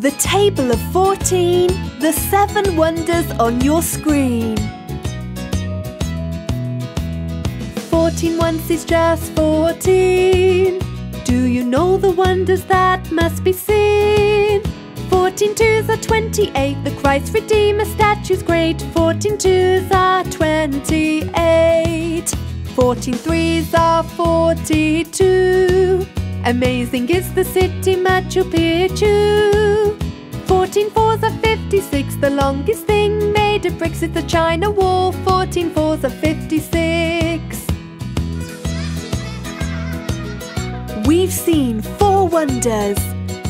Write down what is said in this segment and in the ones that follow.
The table of 14, the seven wonders on your screen. 14 once is just 14. Do you know the wonders that must be seen? 14 twos are 28, the Christ Redeemer statue's great. 14 twos are 28. 14 threes are 42. Amazing is the city Machu Picchu. 14 fours are 56, the longest thing made of bricks is the China Wall. 14 fours are 56. We've seen four wonders.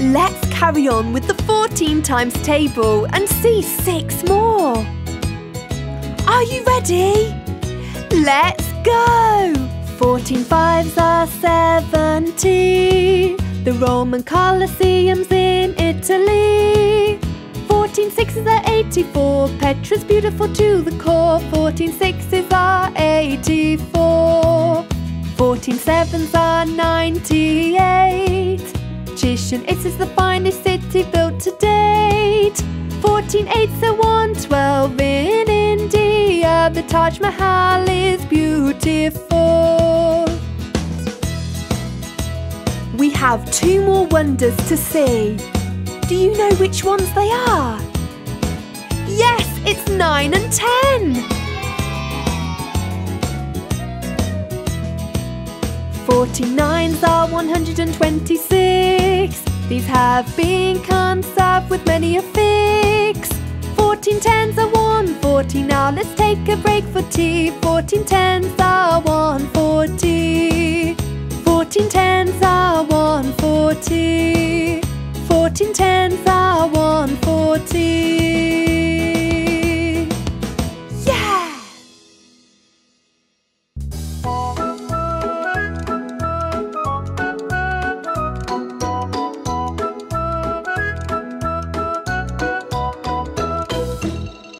Let's carry on with the 14 times table and see six more. Are you ready? Let's go! 14 fives are 70. The Roman Colosseum's in Italy. 14 sixes are 84. Petra's beautiful to the core. 14 sixes are 84. 14 sevens are 98. Chichen Itza's the finest city built to date. 14 eights are 112 in India. The Taj Mahal is beautiful. Have two more wonders to see. Do you know which ones they are? Yes, it's 9 and 10. 49s are 126. These have been conserved with many a fix. 14 tens are 140. Now let's take a break for tea. 14 tens are 140. 14 tens are 40. 14 tens are one